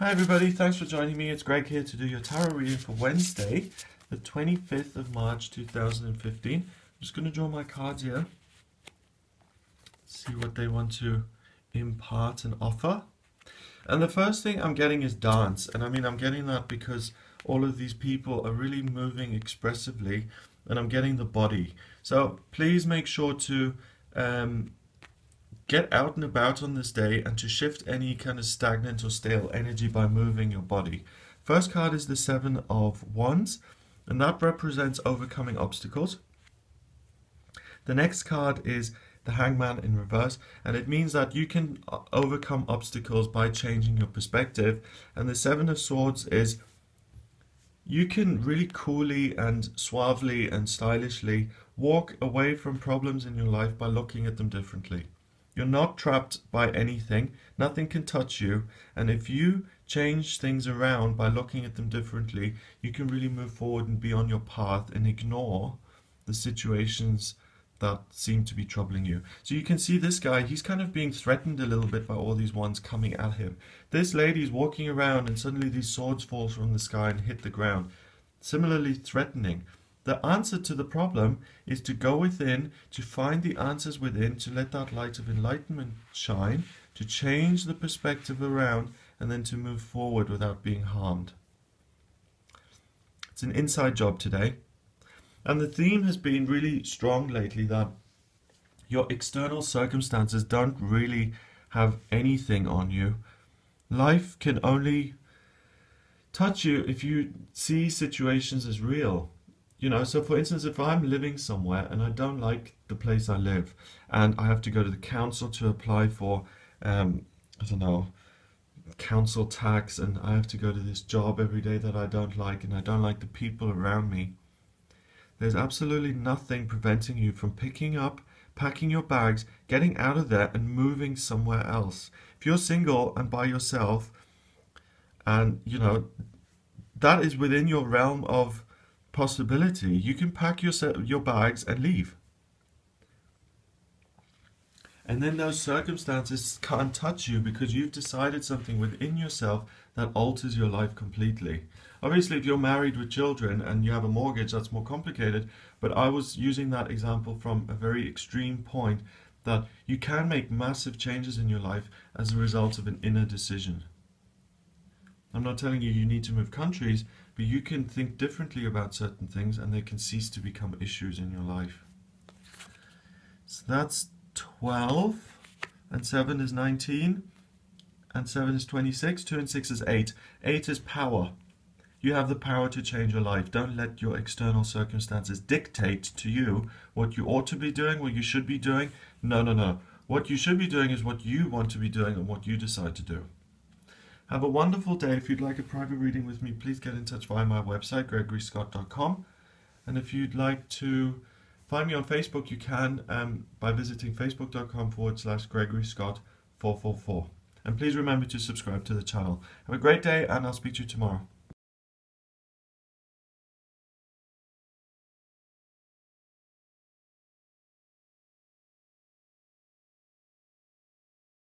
Hi everybody, thanks for joining me. It's Greg here to do your tarot reading for Wednesday, the 25th of March 2015. I'm just going to draw my cards here, see what they want to impart and offer. And the first thing I'm getting is dance, and I mean I'm getting that because all of these people are really moving expressively, and I'm getting the body. So please make sure to um, Get out and about on this day and to shift any kind of stagnant or stale energy by moving your body. First card is the Seven of Wands, and that represents overcoming obstacles. The next card is the Hangman in reverse, and it means that you can uh, overcome obstacles by changing your perspective. And the Seven of Swords is you can really coolly and suavely and stylishly walk away from problems in your life by looking at them differently. You're not trapped by anything. Nothing can touch you. And if you change things around by looking at them differently, you can really move forward and be on your path and ignore the situations that seem to be troubling you. So you can see this guy, he's kind of being threatened a little bit by all these wands coming at him. This lady is walking around and suddenly these swords fall from the sky and hit the ground. Similarly threatening. The answer to the problem is to go within, to find the answers within, to let that light of enlightenment shine, to change the perspective around, and then to move forward without being harmed. It's an inside job today. And the theme has been really strong lately that your external circumstances don't really have anything on you. Life can only touch you if you see situations as real you know, so for instance, if I'm living somewhere and I don't like the place I live, and I have to go to the council to apply for, um, I don't know, council tax, and I have to go to this job every day that I don't like, and I don't like the people around me, there's absolutely nothing preventing you from picking up, packing your bags, getting out of there, and moving somewhere else. If you're single and by yourself, and you know, that is within your realm of possibility. You can pack your, your bags and leave. And then those circumstances can't touch you because you've decided something within yourself that alters your life completely. Obviously, if you're married with children and you have a mortgage, that's more complicated. But I was using that example from a very extreme point that you can make massive changes in your life as a result of an inner decision. I'm not telling you you need to move countries, but you can think differently about certain things and they can cease to become issues in your life. So that's 12, and 7 is 19, and 7 is 26, 2 and 6 is 8. 8 is power. You have the power to change your life. Don't let your external circumstances dictate to you what you ought to be doing, what you should be doing. No, no, no. What you should be doing is what you want to be doing and what you decide to do. Have a wonderful day. If you'd like a private reading with me, please get in touch via my website, gregoryscott.com. And if you'd like to find me on Facebook, you can um, by visiting facebook.com forward slash Gregory Scott 444. And please remember to subscribe to the channel. Have a great day, and I'll speak to you tomorrow.